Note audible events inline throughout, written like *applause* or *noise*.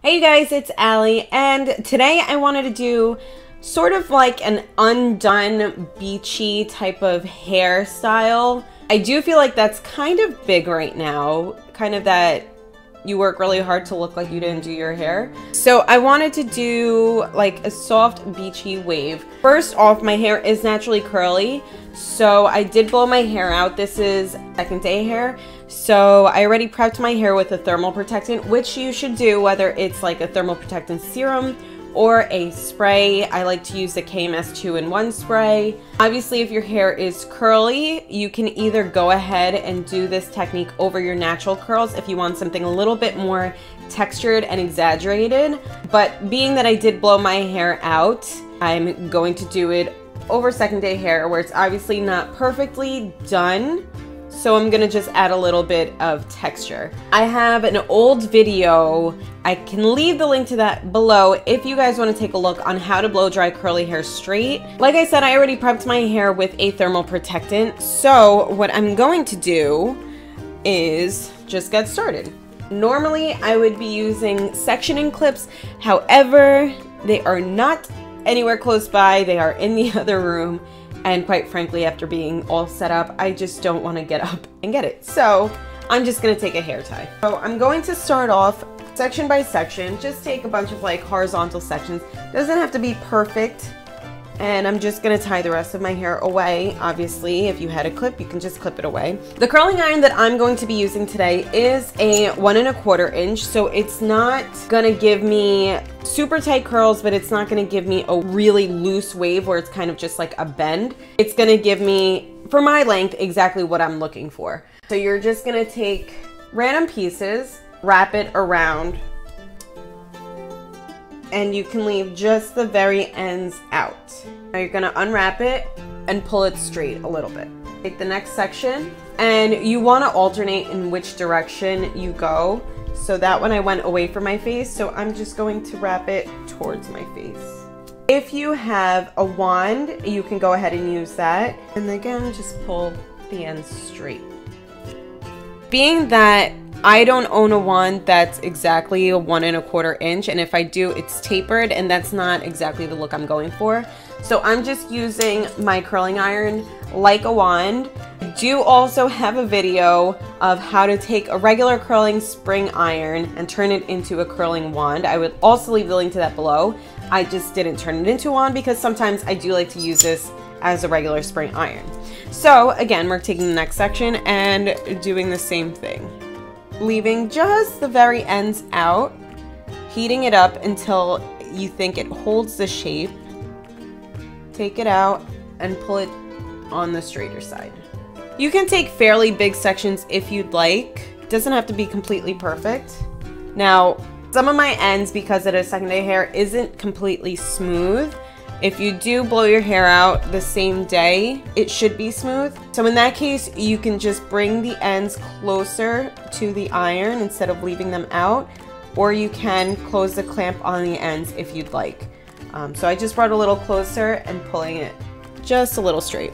Hey you guys, it's Alli, and today I wanted to do sort of like an undone beachy type of hairstyle. I do feel like that's kind of big right now, kind of that you work really hard to look like you didn't do your hair. So I wanted to do like a soft beachy wave. First off, my hair is naturally curly, so I did blow my hair out. This is second day hair. So I already prepped my hair with a thermal protectant, which you should do whether it's like a thermal protectant serum or a spray. I like to use the KMS 2-in-1 spray. Obviously, if your hair is curly, you can either go ahead and do this technique over your natural curls if you want something a little bit more textured and exaggerated. But being that I did blow my hair out, I'm going to do it over second day hair where it's obviously not perfectly done so I'm gonna just add a little bit of texture. I have an old video, I can leave the link to that below if you guys wanna take a look on how to blow dry curly hair straight. Like I said, I already prepped my hair with a thermal protectant, so what I'm going to do is just get started. Normally, I would be using sectioning clips, however, they are not anywhere close by, they are in the *laughs* other room, and quite frankly, after being all set up, I just don't want to get up and get it. So I'm just going to take a hair tie. So I'm going to start off section by section. Just take a bunch of like horizontal sections. Doesn't have to be perfect. And I'm just gonna tie the rest of my hair away. Obviously, if you had a clip, you can just clip it away. The curling iron that I'm going to be using today is a one and a quarter inch. So it's not gonna give me super tight curls, but it's not gonna give me a really loose wave where it's kind of just like a bend. It's gonna give me, for my length, exactly what I'm looking for. So you're just gonna take random pieces, wrap it around and you can leave just the very ends out. Now you're gonna unwrap it and pull it straight a little bit. Take the next section and you wanna alternate in which direction you go. So that one I went away from my face, so I'm just going to wrap it towards my face. If you have a wand, you can go ahead and use that. And again, just pull the ends straight. Being that I don't own a wand that's exactly a one and a quarter inch. And if I do, it's tapered and that's not exactly the look I'm going for. So I'm just using my curling iron like a wand. I do also have a video of how to take a regular curling spring iron and turn it into a curling wand. I would also leave the link to that below. I just didn't turn it into a wand because sometimes I do like to use this as a regular spring iron. So again, we're taking the next section and doing the same thing leaving just the very ends out, heating it up until you think it holds the shape. Take it out and pull it on the straighter side. You can take fairly big sections if you'd like. It doesn't have to be completely perfect. Now, some of my ends, because it is second day hair, isn't completely smooth. If you do blow your hair out the same day, it should be smooth. So in that case, you can just bring the ends closer to the iron instead of leaving them out, or you can close the clamp on the ends if you'd like. Um, so I just brought a little closer and pulling it just a little straight.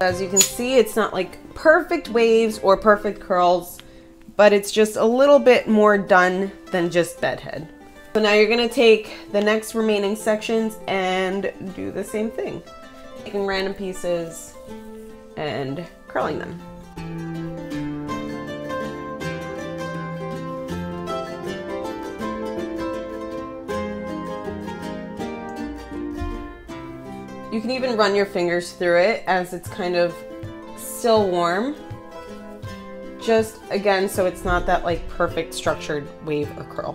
As you can see, it's not like perfect waves or perfect curls but it's just a little bit more done than just bedhead. So now you're gonna take the next remaining sections and do the same thing. Taking random pieces and curling them. You can even run your fingers through it as it's kind of still warm just again so it's not that like perfect structured wave or curl.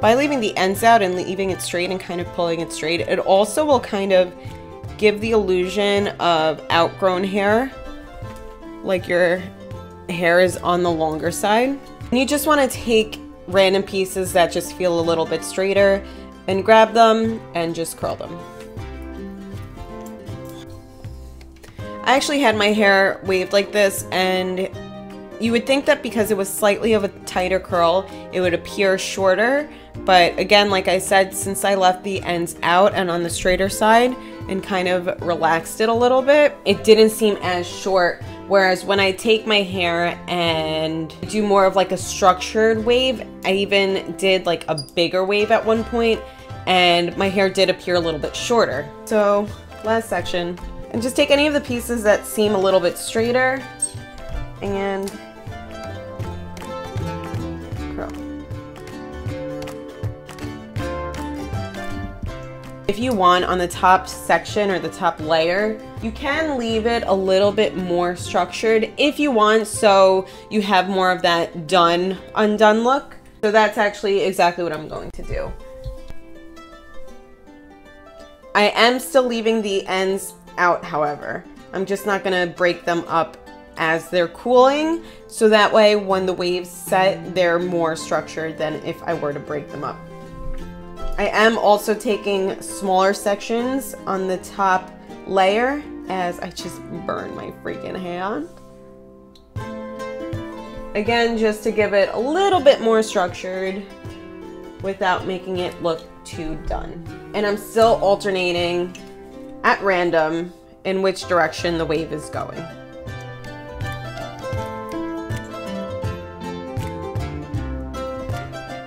By leaving the ends out and leaving it straight and kind of pulling it straight, it also will kind of give the illusion of outgrown hair, like your hair is on the longer side. And you just want to take random pieces that just feel a little bit straighter and grab them and just curl them. I actually had my hair waved like this and you would think that because it was slightly of a tighter curl, it would appear shorter, But again, like I said, since I left the ends out and on the straighter side and kind of relaxed it a little bit, it didn't seem as short. Whereas when I take my hair and do more of like a structured wave, I even did like a bigger wave at one point and my hair did appear a little bit shorter. So last section, and just take any of the pieces that seem a little bit straighter and curl. If you want on the top section or the top layer, you can leave it a little bit more structured if you want so you have more of that done undone look. So that's actually exactly what I'm going to do. I am still leaving the ends out, however. I'm just not gonna break them up as they're cooling, so that way when the waves set, they're more structured than if I were to break them up. I am also taking smaller sections on the top layer as I just burn my freaking hand. Again, just to give it a little bit more structured without making it look too done. And I'm still alternating at random in which direction the wave is going.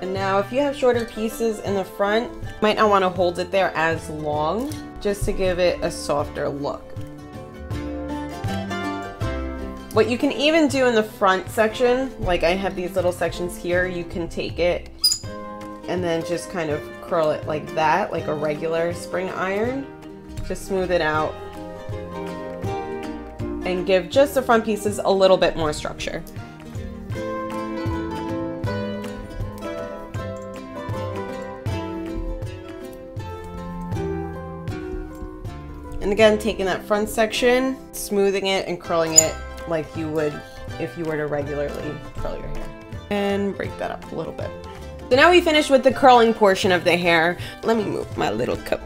And now if you have shorter pieces in the front, you might not want to hold it there as long just to give it a softer look. What you can even do in the front section, like I have these little sections here, you can take it and then just kind of curl it like that, like a regular spring iron. Just smooth it out and give just the front pieces a little bit more structure. And again, taking that front section, smoothing it and curling it like you would if you were to regularly curl your hair. And break that up a little bit. So now we finished with the curling portion of the hair. Let me move my little cup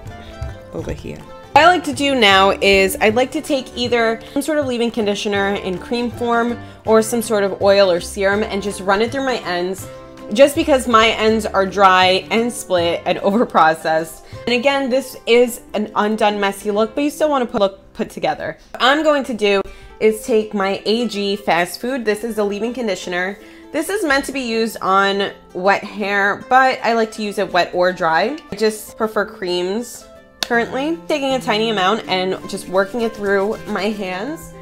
over here. I like to do now is I'd like to take either some sort of leave-in conditioner in cream form or some sort of oil or serum and just run it through my ends just because my ends are dry and split and *laughs* over processed. And again, this is an undone messy look, but you still want to put look put together. What I'm going to do is take my AG Fast Food. This is a leave-in conditioner. This is meant to be used on wet hair, but I like to use it wet or dry. I just prefer creams currently. Taking a tiny amount and just working it through my hands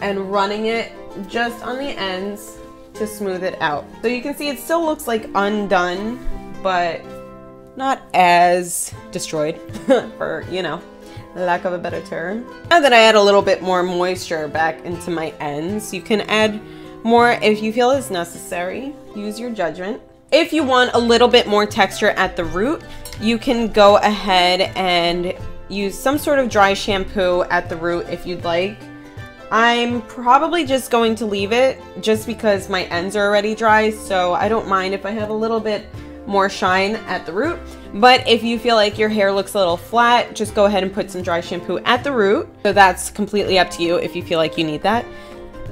and running it just on the ends to smooth it out. So you can see it still looks like undone, but not as destroyed *laughs* for, you know, lack of a better term. Now that I add a little bit more moisture back into my ends, you can add more if you feel is necessary. Use your judgment. If you want a little bit more texture at the root, you can go ahead and use some sort of dry shampoo at the root if you'd like. I'm probably just going to leave it just because my ends are already dry, so I don't mind if I have a little bit more shine at the root. But if you feel like your hair looks a little flat, just go ahead and put some dry shampoo at the root. So that's completely up to you if you feel like you need that.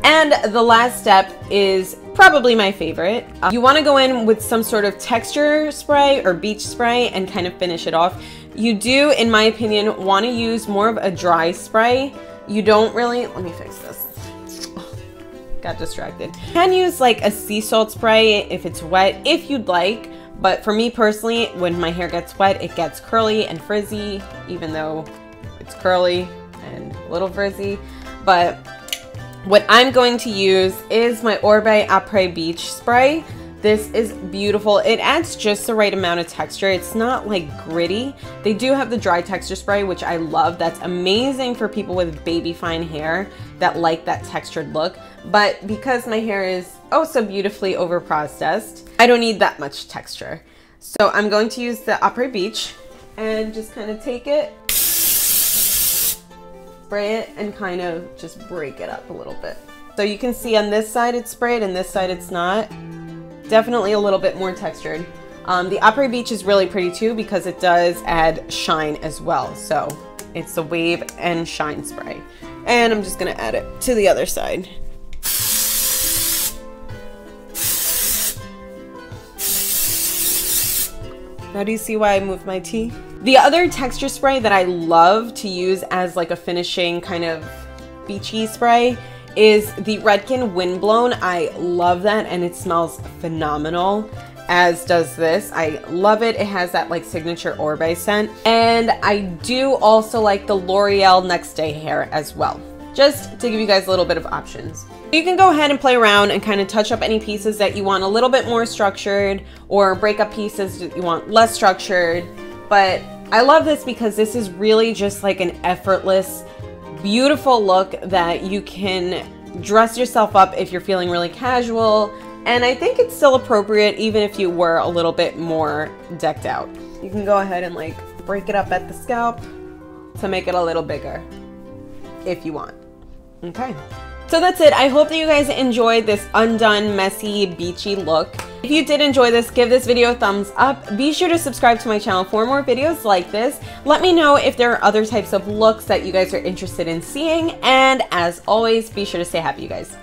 And the last step is probably my favorite. Uh, you want to go in with some sort of texture spray or beach spray and kind of finish it off. You do, in my opinion, want to use more of a dry spray. You don't really, let me fix this. *sighs* Got distracted. You can use like a sea salt spray if it's wet, if you'd like. But for me personally, when my hair gets wet, it gets curly and frizzy, even though it's curly and a little frizzy. But what I'm going to use is my Oribe Après Beach Spray. This is beautiful. It adds just the right amount of texture. It's not like gritty. They do have the dry texture spray, which I love. That's amazing for people with baby fine hair that like that textured look. But because my hair is oh so beautifully over processed, I don't need that much texture. So I'm going to use the Après Beach and just kind of take it spray it and kind of just break it up a little bit. So you can see on this side it's sprayed and this side it's not. Definitely a little bit more textured. Um, the Après Beach is really pretty too because it does add shine as well. So it's the wave and shine spray. And I'm just gonna add it to the other side. Now do you see why I moved my tea? The other texture spray that I love to use as like a finishing kind of beachy spray is the Redken Windblown. I love that and it smells phenomenal as does this. I love it. It has that like signature Oribe scent. And I do also like the L'Oreal Next Day Hair as well, just to give you guys a little bit of options. You can go ahead and play around and kind of touch up any pieces that you want a little bit more structured or break up pieces that you want less structured. But I love this because this is really just like an effortless, beautiful look that you can dress yourself up if you're feeling really casual. And I think it's still appropriate even if you were a little bit more decked out. You can go ahead and like break it up at the scalp to make it a little bigger if you want. Okay. So that's it. I hope that you guys enjoyed this undone, messy, beachy look. If you did enjoy this, give this video a thumbs up. Be sure to subscribe to my channel for more videos like this. Let me know if there are other types of looks that you guys are interested in seeing. And as always, be sure to stay happy, you guys.